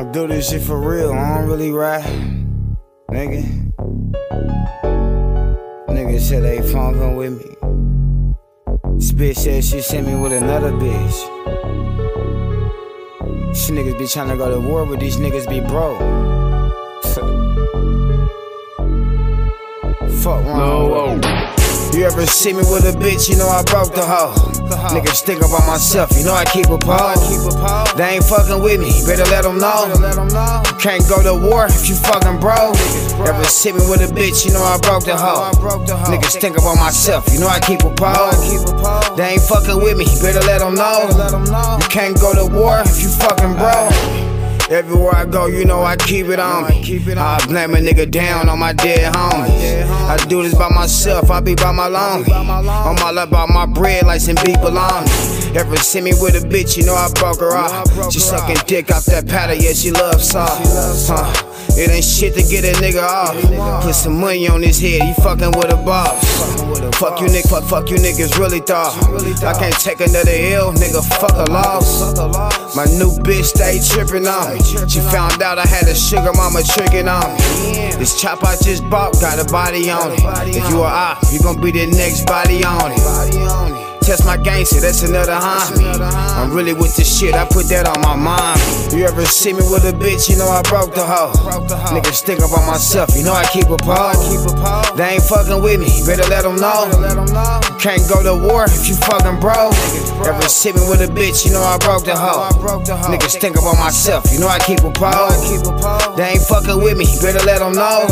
I do this shit for real, I don't really rap. Nigga. Nigga said they funkin' with me. This bitch said she sent me with another bitch. These niggas be tryna go to war, but these niggas be broke. Fuck wrong. with it. You ever see me with a bitch, you know I broke the hoe. Niggas think about myself, you know I keep a pole. They ain't fucking with me, better let them know. You can't go to war if you fucking broke. You ever see me with a bitch, you know I broke the hoe. Niggas think about myself, you know I keep a pole. They ain't fucking with me, better let them know. You can't go to war if you fucking broke. Everywhere I go, you know I keep it on me. I blame a nigga down on my dead homies. I do this by myself, I be by my lonely. I'm all about my bread like some people on me. Ever see me with a bitch, you know I broke her off. She sucking dick off that paddle, yeah, she loves soft. Huh. It ain't shit to get a nigga off. Put some money on his head, he fucking with a boss. Fuck you, nigga, fuck, fuck you niggas really thought. I can't take another L, nigga, fuck a loss. My new bitch stay tripping on me. She found out I had a sugar mama tricking on me. This chop I just bought got a body on it. If you a op, you gon' be the next body on it. Test my gangster, that's another homie. I'm really with this shit, I put that on my mind. You ever see me with a bitch, you know I broke the hoe. Niggas think about myself, you know I keep a pole. They ain't fucking with me, better let them know. You can't go to war if you fucking broke. You ever see me with a bitch, you know I broke the hoe. Niggas think about myself, you know I keep a pole. They ain't fucking with me, better let them know.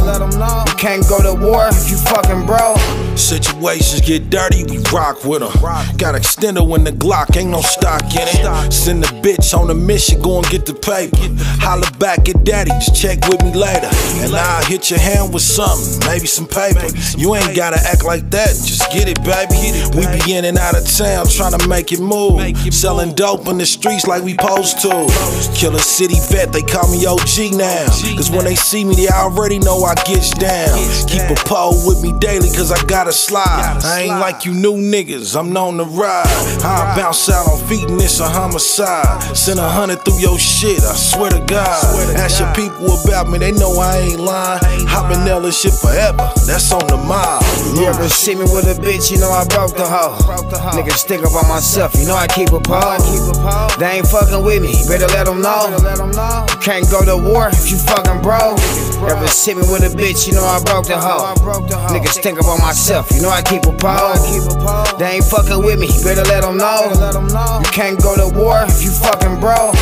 You can't go to war if you fucking broke. Situations get dirty, we rock with them. Got extender when the Glock, ain't no stock in it. Send the bitch on a mission, go and get the paper. Holla back at daddy, just check with me later. And I'll hit your hand with something, maybe some paper. You ain't gotta act like that, just get it, baby. We be in and out of town trying to make it move. Selling dope in the streets like we supposed to. Killer city vet, they call me OG now. Cause when they see me, they already know I get down. Keep a pole with me daily, cause I gotta slide. I ain't like you new niggas, I'm known to ride. I bounce out on feet and it's a homicide. Send a hundred through your shit, I swear to God. Ask your people about me, they know I ain't lying. I've been nailing shit forever, that's on the mile. You ever see me with a bitch, you know I broke the hoe. Niggas think on myself, you know I keep a pole. They ain't fucking with me, better let them know. You can't go to war if you fucking broke. Ever sit me with a bitch, you know I broke the hoe. Niggas think about myself, you know I keep a pole. They ain't fucking with me, better let them know. You can't go to war if you fucking broke.